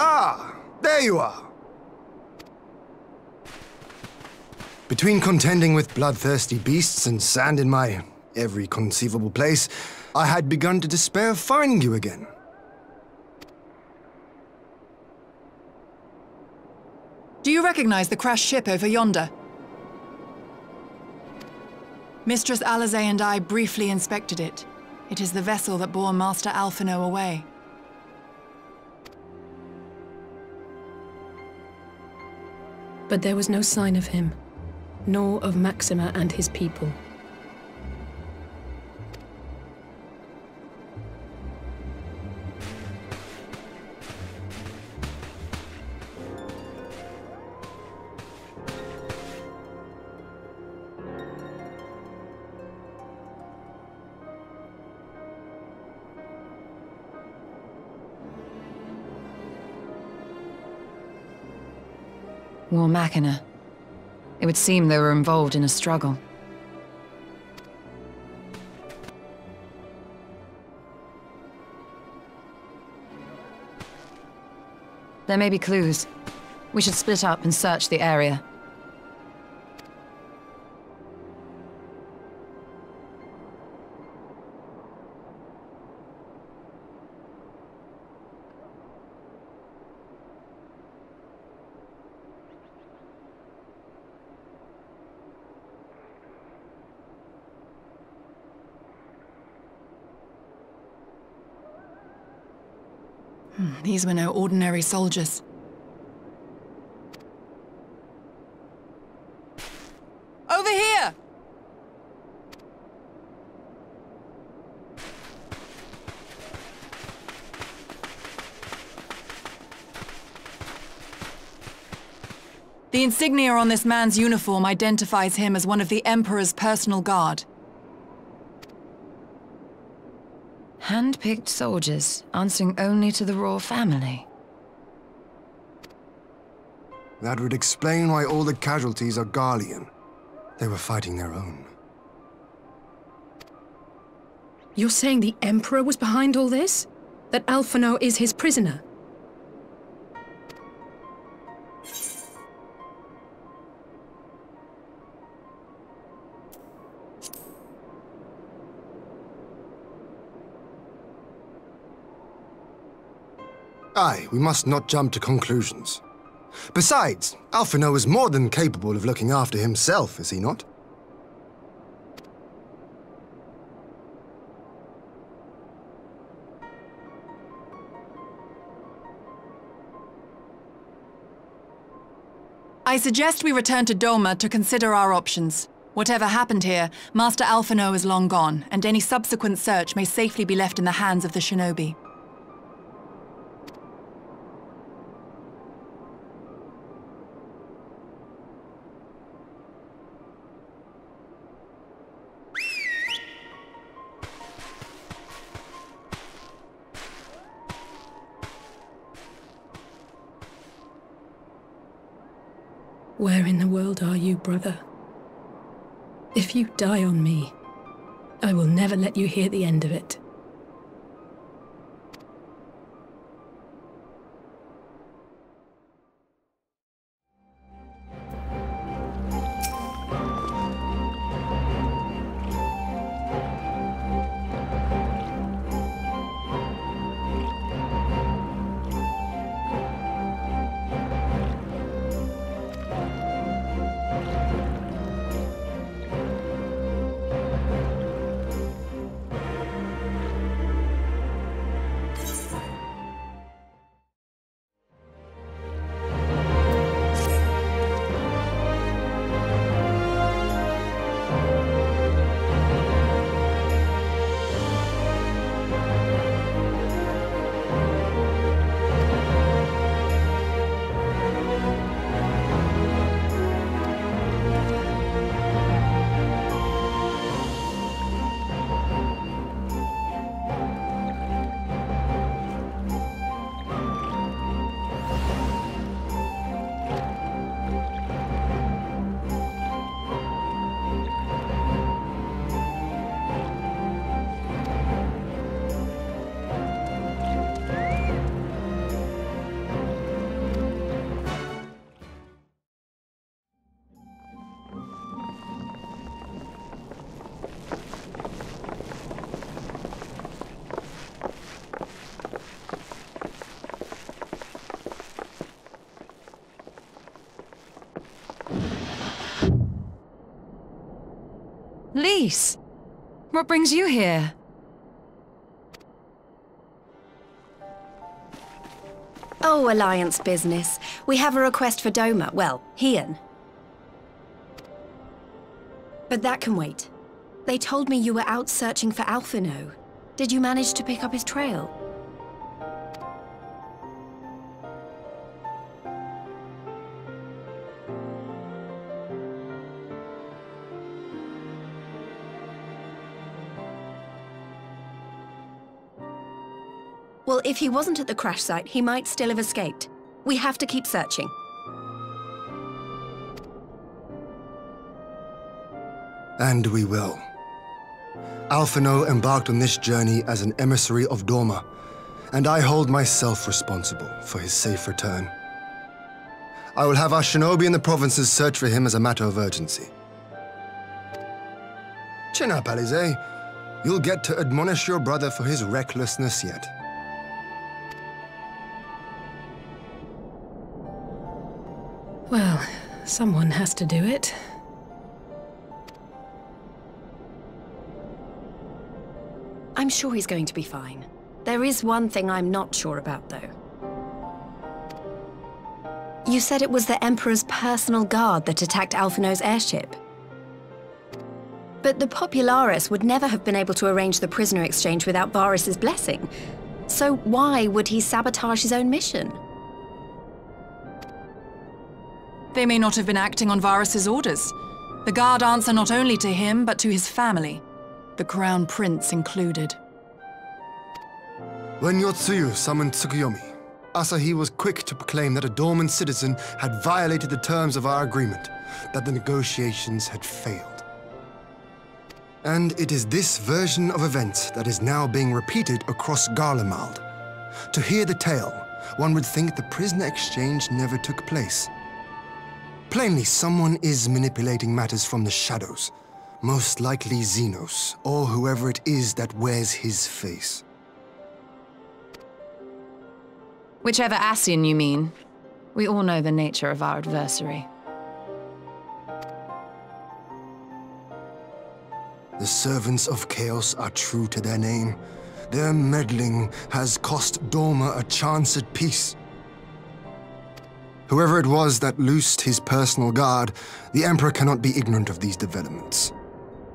Ah, there you are. Between contending with bloodthirsty beasts and sand in my every conceivable place, I had begun to despair of finding you again. Do you recognize the crashed ship over yonder? Mistress Alisaie and I briefly inspected it. It is the vessel that bore Master Alphinaud away. But there was no sign of him, nor of Maxima and his people. War Machina. It would seem they were involved in a struggle. There may be clues. We should split up and search the area. These were no ordinary soldiers. Over here! The insignia on this man's uniform identifies him as one of the Emperor's personal guard. Hand-picked soldiers, answering only to the royal family. That would explain why all the casualties are Garlean. They were fighting their own. You're saying the Emperor was behind all this? That Alphinaud is his prisoner? Aye, we must not jump to conclusions. Besides, Alphinaud is more than capable of looking after himself, is he not? I suggest we return to Doma to consider our options. Whatever happened here, Master Alphinaud is long gone, and any subsequent search may safely be left in the hands of the shinobi. Where in the world are you, brother? If you die on me, I will never let you hear the end of it. Lyse! What brings you here? Oh, Alliance business. We have a request for Doma. Well, Hien. But that can wait. They told me you were out searching for Alphinaud. Did you manage to pick up his trail? Well, if he wasn't at the crash site, he might still have escaped. We have to keep searching. And we will. Alphinaud embarked on this journey as an emissary of Doma, and I hold myself responsible for his safe return. I will have our shinobi in the provinces search for him as a matter of urgency. Chin up, Alisaie. You'll get to admonish your brother for his recklessness yet. Someone has to do it. I'm sure he's going to be fine. There is one thing I'm not sure about, though. You said it was the Emperor's personal guard that attacked Alphinaud's airship. But the Populares would never have been able to arrange the prisoner exchange without Varus's blessing. So why would he sabotage his own mission? They may not have been acting on Varus's orders. The Guard answer not only to him, but to his family, the Crown Prince included. When Yotsuyu summoned Tsukuyomi, Asahi was quick to proclaim that a Doman citizen had violated the terms of our agreement, that the negotiations had failed. And it is this version of events that is now being repeated across Garlemald. To hear the tale, one would think the prisoner exchange never took place. Plainly, someone is manipulating matters from the shadows. Most likely Zenos, or whoever it is that wears his face. Whichever Ascian you mean. We all know the nature of our adversary. The servants of Chaos are true to their name. Their meddling has cost Doma a chance at peace. Whoever it was that loosed his personal guard, the Emperor cannot be ignorant of these developments.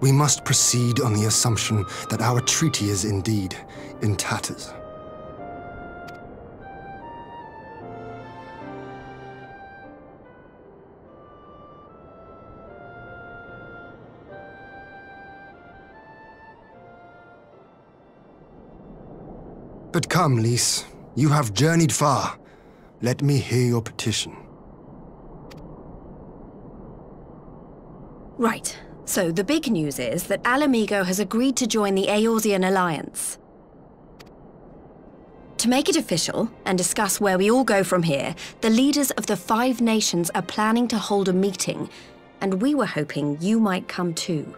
We must proceed on the assumption that our treaty is indeed in tatters. But come, Lyse. You have journeyed far. Let me hear your petition. Right. So the big news is that Ala Mhigo has agreed to join the Eorzean Alliance. To make it official and discuss where we all go from here, the leaders of the five nations are planning to hold a meeting, and we were hoping you might come too.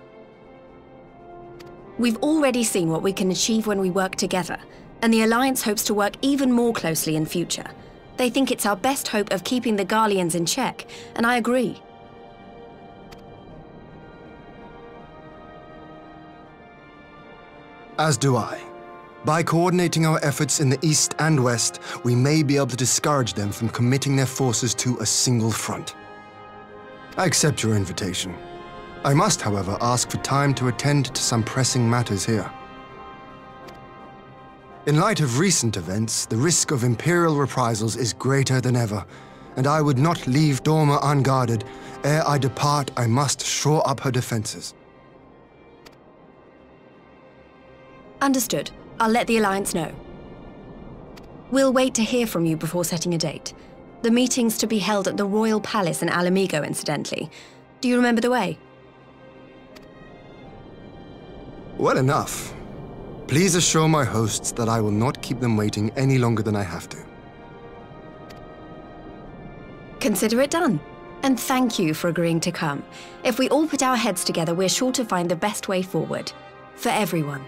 We've already seen what we can achieve when we work together, and the Alliance hopes to work even more closely in future. They think it's our best hope of keeping the Garleans in check, and I agree. As do I. By coordinating our efforts in the east and west, we may be able to discourage them from committing their forces to a single front. I accept your invitation. I must, however, ask for time to attend to some pressing matters here. In light of recent events, the risk of Imperial reprisals is greater than ever, and I would not leave Doma unguarded. Ere I depart, I must shore up her defenses. Understood. I'll let the Alliance know. We'll wait to hear from you before setting a date. The meeting's to be held at the Royal Palace in Ala Mhigo, incidentally. Do you remember the way? Well enough. Please assure my hosts that I will not keep them waiting any longer than I have to. Consider it done. And thank you for agreeing to come. If we all put our heads together, we're sure to find the best way forward. For everyone.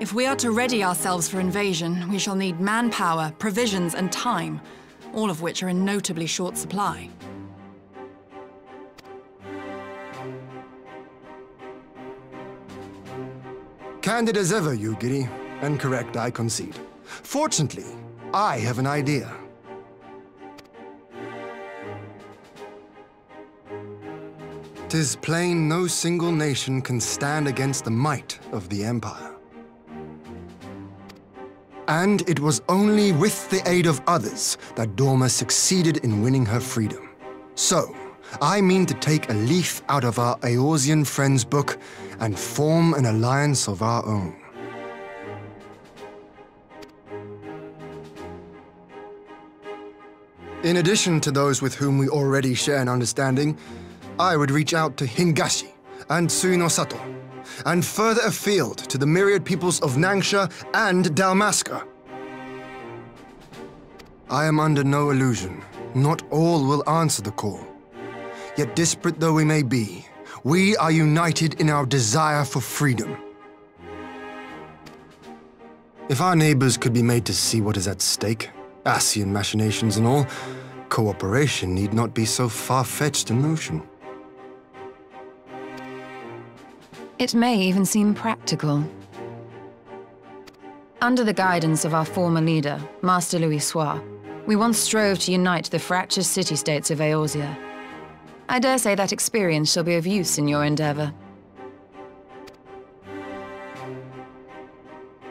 If we are to ready ourselves for invasion, we shall need manpower, provisions, and time, all of which are in notably short supply. Candid as ever, Yugiri. And correct, I concede. Fortunately, I have an idea. Tis plain no single nation can stand against the might of the Empire. And it was only with the aid of others that Doma succeeded in winning her freedom. So, I mean to take a leaf out of our Eorzean friends book and form an alliance of our own. In addition to those with whom we already share an understanding, I would reach out to Hingashi and Sui-no-Sato, and further afield to the myriad peoples of Nangsha and Dalmasca. I am under no illusion. Not all will answer the call. Yet disparate though we may be, we are united in our desire for freedom. If our neighbors could be made to see what is at stake, Ascian machinations and all, cooperation need not be so far-fetched a notion. It may even seem practical. Under the guidance of our former leader, Master Louisoix, we once strove to unite the fractious city-states of Eorzea. I dare say that experience shall be of use in your endeavor.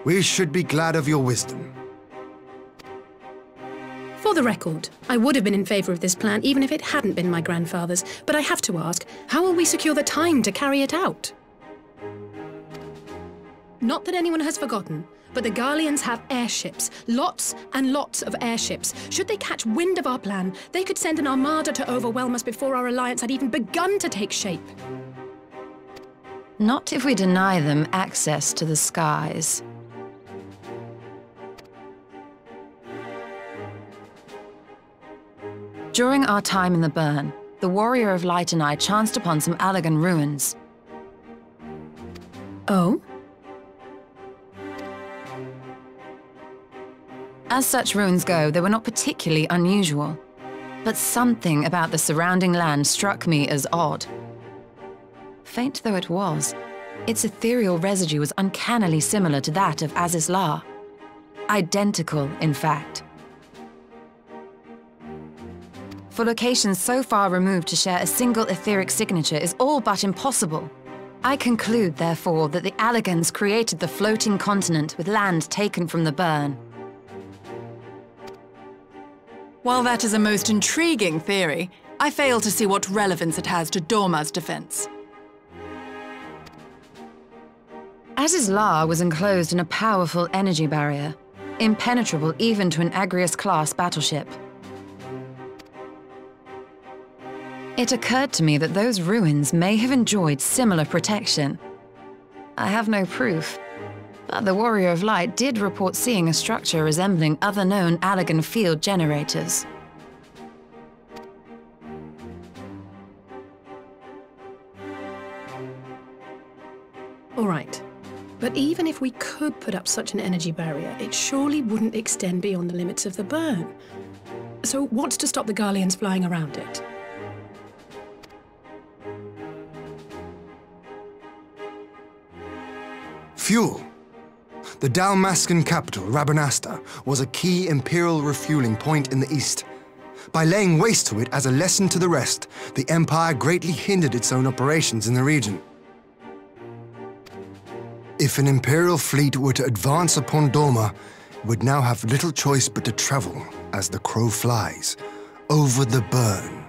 We should be glad of your wisdom. For the record, I would have been in favour of this plan even if it hadn't been my grandfather's, but I have to ask, how will we secure the time to carry it out? Not that anyone has forgotten, but the Garleans have airships. Lots and lots of airships. Should they catch wind of our plan, they could send an armada to overwhelm us before our alliance had even begun to take shape. Not if we deny them access to the skies. During our time in the burn, the Warrior of Light and I chanced upon some Allagan ruins. As such ruins go, they were not particularly unusual. But something about the surrounding land struck me as odd. Faint though it was, its ethereal residue was uncannily similar to that of Azys Lla. Identical, in fact. For locations so far removed to share a single etheric signature is all but impossible. I conclude, therefore, that the Allagans created the floating continent with land taken from the burn. While that is a most intriguing theory, I fail to see what relevance it has to Doma's defense. Azys Lla was enclosed in a powerful energy barrier, impenetrable even to an Agrius-class battleship. It occurred to me that those ruins may have enjoyed similar protection. I have no proof, but the Warrior of Light did report seeing a structure resembling other known Allagan field generators. All right. But even if we could put up such an energy barrier, it surely wouldn't extend beyond the limits of the burn. So what's to stop the Garleans flying around it? Fuel. The Dalmascan capital, Rabanastre, was a key imperial refueling point in the east. By laying waste to it as a lesson to the rest, the Empire greatly hindered its own operations in the region. If an Imperial fleet were to advance upon Doma, it would now have little choice but to travel, as the crow flies, over the burn.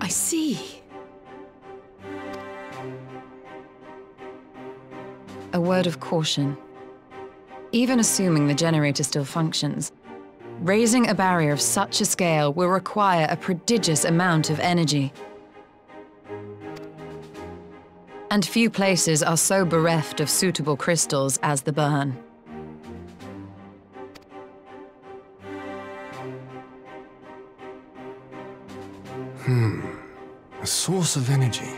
I see. A word of caution. Even assuming the generator still functions, raising a barrier of such a scale will require a prodigious amount of energy. And few places are so bereft of suitable crystals as the burn. Hmm, a source of energy.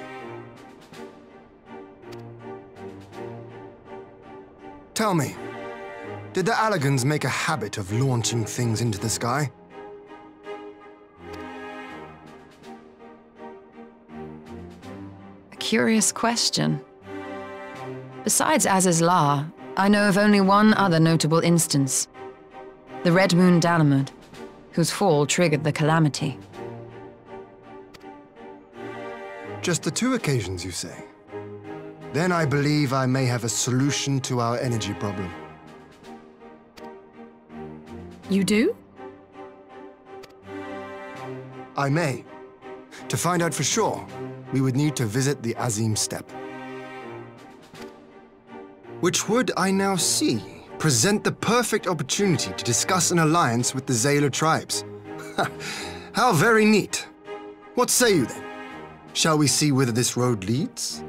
Tell me, did the Allagans make a habit of launching things into the sky? A curious question. Besides Azys Lla, I know of only one other notable instance. The Red Moon Dalamud, whose fall triggered the calamity. Just the two occasions, you say? Then I believe I may have a solution to our energy problem. You do? I may. To find out for sure, we would need to visit the Azim Steppe. Which would, I now see, present the perfect opportunity to discuss an alliance with the Xaela tribes. How very neat. What say you then? Shall we see whither this road leads?